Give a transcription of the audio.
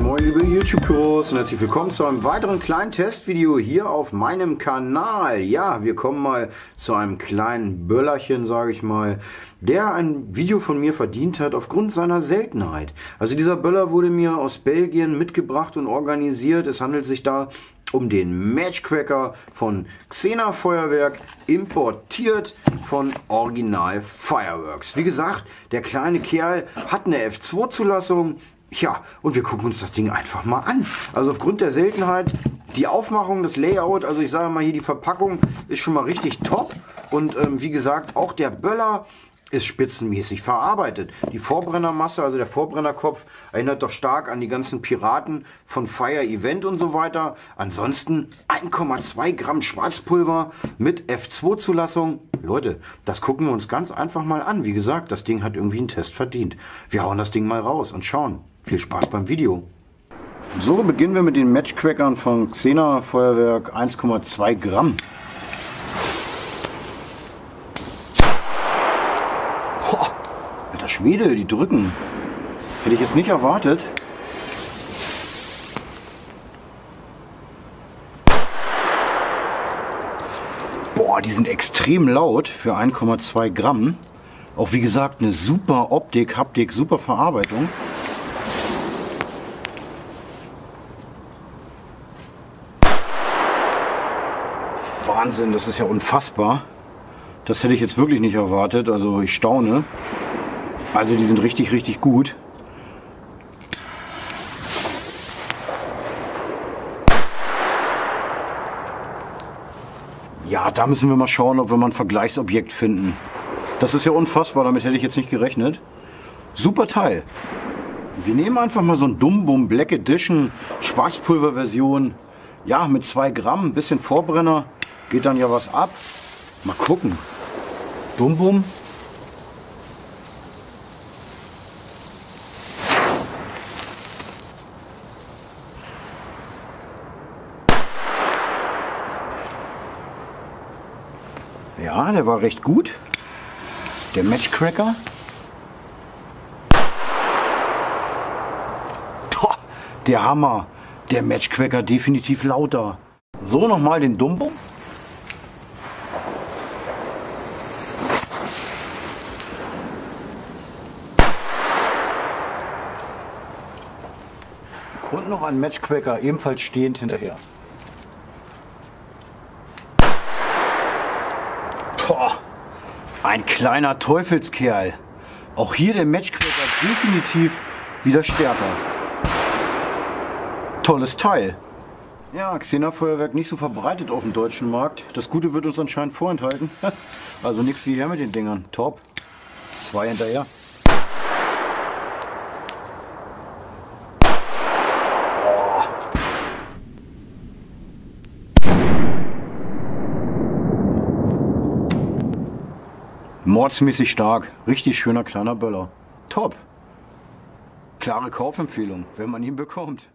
Moin liebe YouTube-Kurs und herzlich willkommen zu einem weiteren kleinen Testvideo hier auf meinem Kanal. Ja, wir kommen mal zu einem kleinen Böllerchen, sage ich mal, der ein Video von mir verdient hat aufgrund seiner Seltenheit. Also dieser Böller wurde mir aus Belgien mitgebracht und organisiert. Es handelt sich da um den Matchcracker von Xena Feuerwerk, importiert von Original Fireworks. Wie gesagt, der kleine Kerl hat eine F2-Zulassung, ja, und wir gucken uns das Ding einfach mal an. Also aufgrund der Seltenheit, die Aufmachung, das Layout, also ich sage mal hier, die Verpackung ist schon mal richtig top. Und ähm, wie gesagt, auch der Böller ist spitzenmäßig verarbeitet. Die Vorbrennermasse, also der Vorbrennerkopf, erinnert doch stark an die ganzen Piraten von Fire Event und so weiter. Ansonsten 1,2 Gramm Schwarzpulver mit F2-Zulassung. Leute, das gucken wir uns ganz einfach mal an. Wie gesagt, das Ding hat irgendwie einen Test verdient. Wir hauen das Ding mal raus und schauen. Viel Spaß beim Video. So, beginnen wir mit den Matchcrackern von Xena Feuerwerk 1,2 Gramm. Schwede, die drücken. Hätte ich jetzt nicht erwartet. Boah, die sind extrem laut für 1,2 Gramm. Auch wie gesagt eine super Optik, Haptik, super Verarbeitung. Wahnsinn, das ist ja unfassbar. Das hätte ich jetzt wirklich nicht erwartet. Also ich staune. Also die sind richtig, richtig gut. Ja, da müssen wir mal schauen, ob wir mal ein Vergleichsobjekt finden. Das ist ja unfassbar, damit hätte ich jetzt nicht gerechnet. Super Teil. Wir nehmen einfach mal so ein Dumbum Black Edition Schwarzpulver-Version. Ja, mit 2 Gramm, ein bisschen Vorbrenner. Geht dann ja was ab. Mal gucken. Dumbum Ja, der war recht gut. Der Matchcracker. der Hammer. Der Matchcracker definitiv lauter. So, nochmal den Dumbo. Und noch ein Matchcracker, ebenfalls stehend hinterher. Boah, ein kleiner Teufelskerl. Auch hier der Matchquaker definitiv wieder stärker. Tolles Teil. Ja, Xena-Feuerwerk nicht so verbreitet auf dem deutschen Markt. Das Gute wird uns anscheinend vorenthalten. Also nichts wie her mit den Dingern. Top. Zwei hinterher. Mordsmäßig stark. Richtig schöner kleiner Böller. Top. Klare Kaufempfehlung, wenn man ihn bekommt.